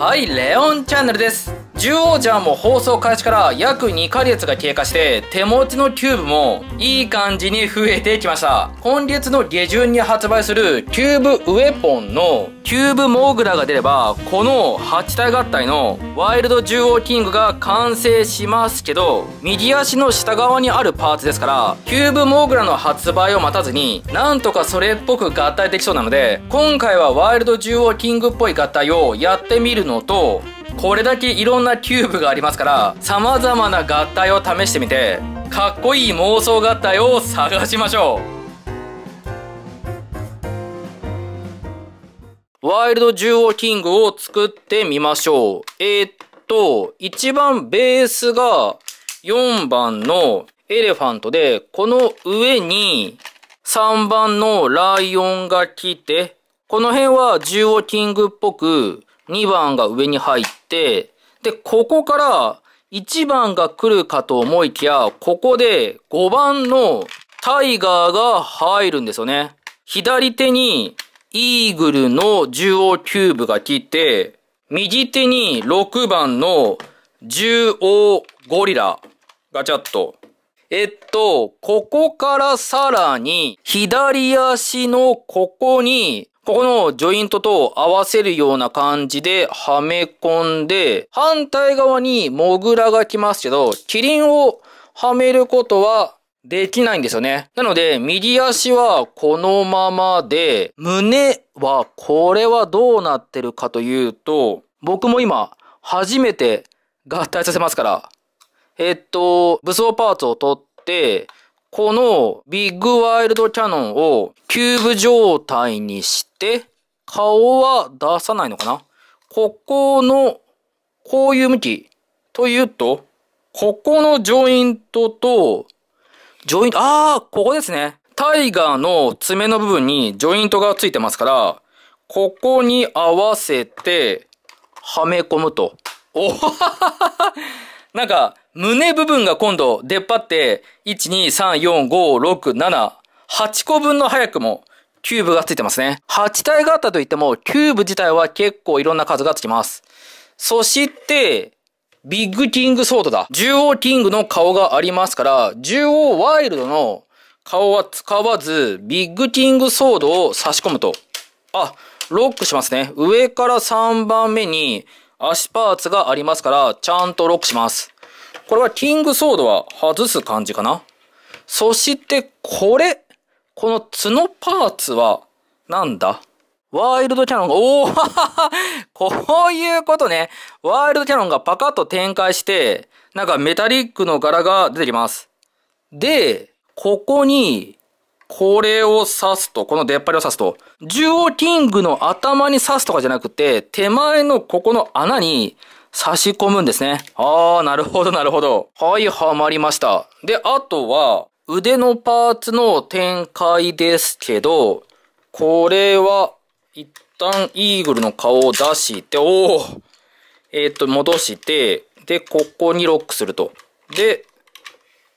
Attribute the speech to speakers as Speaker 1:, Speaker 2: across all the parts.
Speaker 1: はい、レオンチャンネルです。獣王ジャーも放送開始から約2ヶ月が経過して手持ちのキューブもいい感じに増えてきました。今月の下旬に発売するキューブウェポンのキューブモグラが出ればこの8体合体のワイルドジュウオウキングが完成しますけど右足の下側にあるパーツですからキューブモグラの発売を待たずになんとかそれっぽく合体できそうなので今回はワイルドジュウオウキングっぽい合体をやってみるのとこれだけいろんなキューブがありますから様々な合体を試してみてかっこいい妄想合体を探しましょうワイルドジュウオウキングを作ってみましょう。えー、っと、一番ベースが4番のエレファントで、この上に3番のライオンが来て、この辺は獣王キングっぽく2番が上に入って、で、ここから1番が来るかと思いきや、ここで5番のタイガーが入るんですよね。左手にイーグルの獣王キューブが来て、右手に6番の獣王ゴリラ。ガチャッと。えっと、ここからさらに、左足のここに、ここのジョイントと合わせるような感じではめ込んで、反対側にモグラが来ますけど、キリンをはめることはできないんですよね。なので、右足はこのままで、胸はこれはどうなってるかというと、僕も今、初めて合体させますから、えっと、武装パーツを取って、このビッグワイルドキャノンをキューブ状態にして、顔は出さないのかな？ここの、こういう向きというと、ここのジョイントと、ジョイント、ああ、ここですね。タイガーの爪の部分にジョイントがついてますから、ここに合わせて、はめ込むと。おははははなんか、胸部分が今度出っ張って、1、2、3、4、5、6、7、8個分の早くもキューブがついてますね。8体があったといっても、キューブ自体は結構いろんな数がつきます。そして、ビッグキングソードだ。獣王キングの顔がありますから、ジュウオウワイルドの顔は使わず、ビッグキングソードを差し込むと。あ、ロックしますね。上から3番目に足パーツがありますから、ちゃんとロックします。これはキングソードは外す感じかな。そして、これ。この角パーツは、なんだ？ワイルドキャノンが、おー こういうことね。ワイルドキャノンがパカッと展開して、なんかメタリックの柄が出てきます。で、ここに、これを刺すと、この出っ張りを刺すと、ジュオキングの頭に刺すとかじゃなくて、手前のここの穴に差し込むんですね。あー、なるほど、なるほど。はい、はまりました。で、あとは、腕のパーツの展開ですけど、これは、一旦イーグルの顔を出して、おーえっ、と、戻して、で、ここにロックすると。で、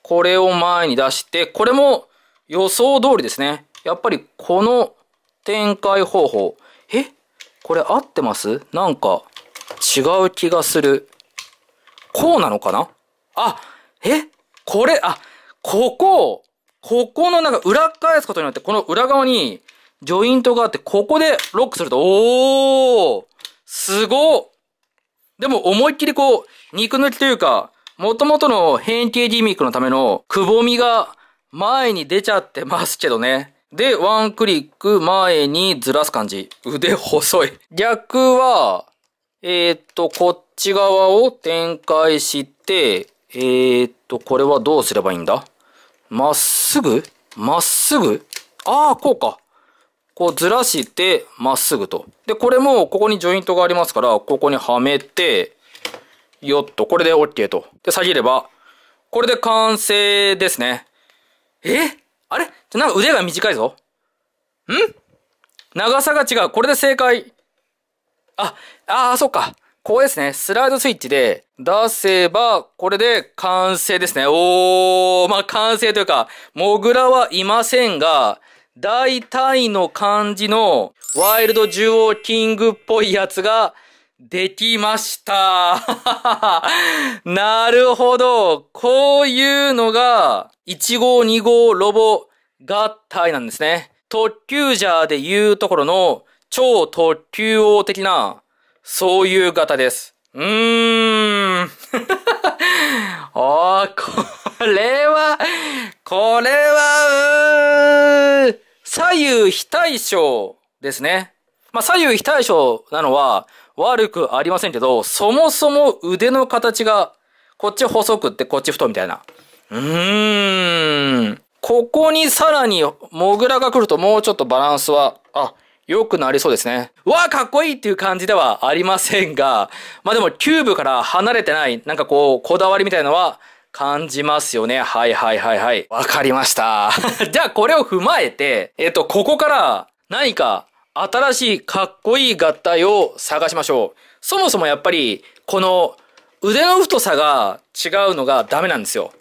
Speaker 1: これを前に出して、これも予想通りですね。やっぱりこの展開方法。え？これ合ってます？なんか違う気がする。こうなのかな？あ、え？これ、あ、ここ、ここのなんか裏返すことによって、この裏側にジョイントがあって、ここでロックすると、おーすごでも思いっきりこう、肉抜きというか、元々の変形ギミックのためのくぼみが前に出ちゃってますけどね。で、ワンクリック前にずらす感じ。腕細い。逆は、えー、っと、こっち側を展開して、えー、っと、これはどうすればいいんだ？まっすぐ？まっすぐ？ああ、こうか。こうずらして、まっすぐと。で、これもここにジョイントがありますから、ここにはめて、よっと、これで OK と。で、下げれば、これで完成ですね。え？あれ？なんか腕が短いぞ。ん？長さが違う。これで正解。あ、ああ、そっか。ここですね。スライドスイッチで出せば、これで完成ですね。おー、まあ、完成というか、モグラはいませんが、大体の感じのワイルド獣王キングっぽいやつができました なるほど。こういうのが、1号2号ロボ合体なんですね。特急ジャーで言うところの超特急王的な、そういう型です。うーん。あこれは、これは、うー左右非対称ですね。まあ、左右非対称なのは悪くありませんけど、そもそも腕の形が、こっち細くってこっち太みたいな。うーん。ここにさらにモグラが来るともうちょっとバランスは、あ、良くなりそうですね。わあ、かっこいいっていう感じではありませんが、まあでもキューブから離れてない、なんかこう、こだわりみたいのは感じますよね。はいはいはいはい。わかりました。じゃあこれを踏まえて、えっと、ここから何か新しいかっこいい合体を探しましょう。そもそもやっぱり、この腕の太さが違うのがダメなんですよ。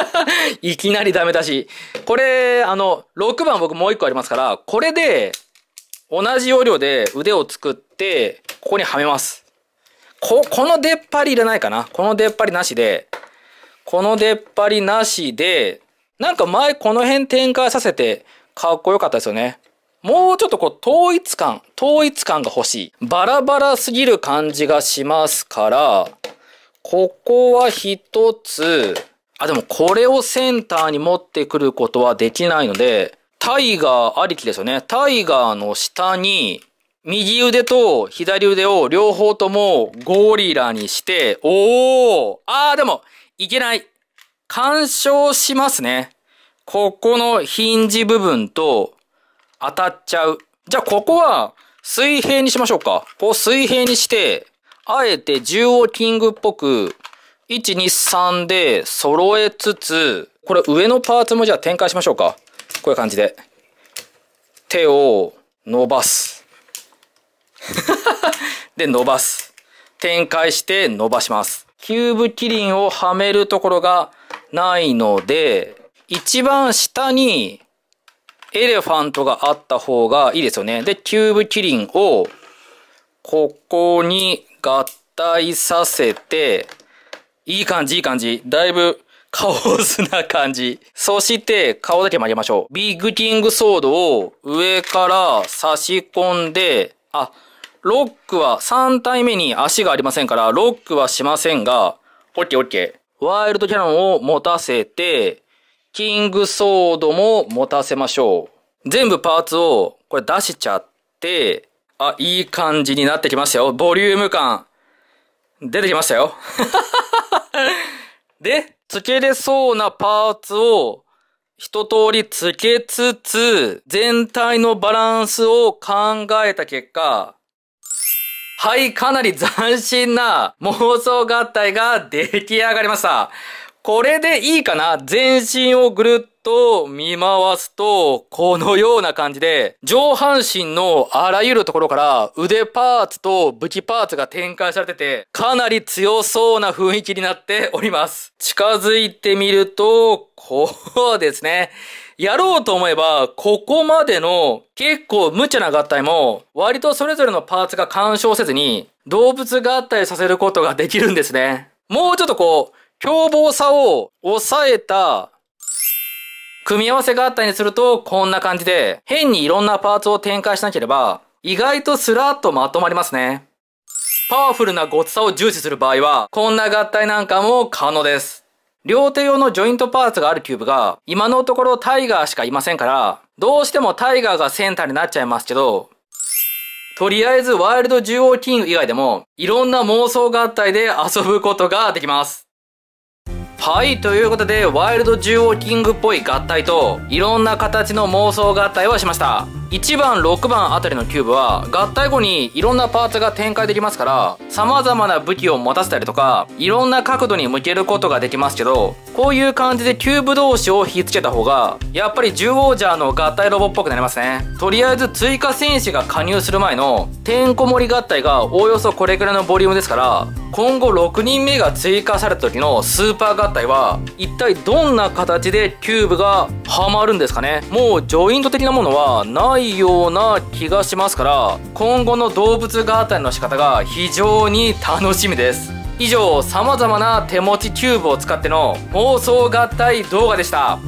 Speaker 1: いきなりダメだし。これ、あの、6番僕もう1個ありますから、これで、同じ要領で腕を作って、ここにはめます。こ、この出っ張りいらないかな？この出っ張りなしで、この出っ張りなしで、なんか前この辺展開させてかっこよかったですよね。もうちょっとこう統一感、統一感が欲しい。バラバラすぎる感じがしますから、ここは一つ、あ、でもこれをセンターに持ってくることはできないので、タイガーありきですよね。タイガーの下に、右腕と左腕を両方ともゴリラにして、おーあーでも、いけない。干渉しますね。ここのヒンジ部分と当たっちゃう。じゃあここは水平にしましょうか。こう水平にして、あえて縦横キングっぽく、1、2、3で揃えつつ、これ上のパーツもじゃあ展開しましょうか。こういう感じで。手を伸ばす。で、伸ばす。展開して伸ばします。キューブキリンをはめるところがないので、一番下にエレファントがあった方がいいですよね。で、キューブキリンをここに合体させて、いい感じ、いい感じ。だいぶカオスな感じ。そして顔だけ曲げましょう。ビッグキングソードを上から差し込んで、あ、ロックは3体目に足がありませんから、ロックはしませんが、オッケーオッケー。ワイルドキャノンを持たせて、キングソードも持たせましょう。全部パーツをこれ出しちゃって、あ、いい感じになってきましたよ。ボリューム感。出てきましたよ。で、付けれそうなパーツを一通り付けつつ、全体のバランスを考えた結果、はい、かなり斬新な妄想合体が出来上がりました。これでいいかな？全身をぐるっと見回すと、このような感じで、上半身のあらゆるところから腕パーツと武器パーツが展開されてて、かなり強そうな雰囲気になっております。近づいてみると、こうですね。やろうと思えば、ここまでの結構無茶な合体も、割とそれぞれのパーツが干渉せずに、動物合体させることができるんですね。もうちょっとこう、凶暴さを抑えた、組み合わせ合体にすると、こんな感じで、変にいろんなパーツを展開しなければ、意外とスラッとまとまりますね。パワフルなごつさを重視する場合は、こんな合体なんかも可能です。両手用のジョイントパーツがあるキューブが、今のところタイガーしかいませんから、どうしてもタイガーがセンターになっちゃいますけど、とりあえずワイルドジュウオウキング以外でも、いろんな妄想合体で遊ぶことができます。はい、ということで、ワイルドジュウオウキングっぽい合体と、いろんな形の妄想合体をしました。1番、6番あたりのキューブは、合体後にいろんなパーツが展開できますから、様々な武器を持たせたりとか、いろんな角度に向けることができますけど、こういう感じでキューブ同士を引き付けた方が、やっぱり獣王ジャーの合体ロボっぽくなりますね。とりあえず追加戦士が加入する前の、てんこ盛り合体がおおよそこれくらいのボリュームですから、今後6人目が追加された時のスーパー合体は一体どんな形でキューブがはまるんですかねもうジョイント的なものはないような気がしますから今後の動物合体の仕方が非常に楽しみです。以上様々な手持ちキューブを使っての妄想合体動画でした。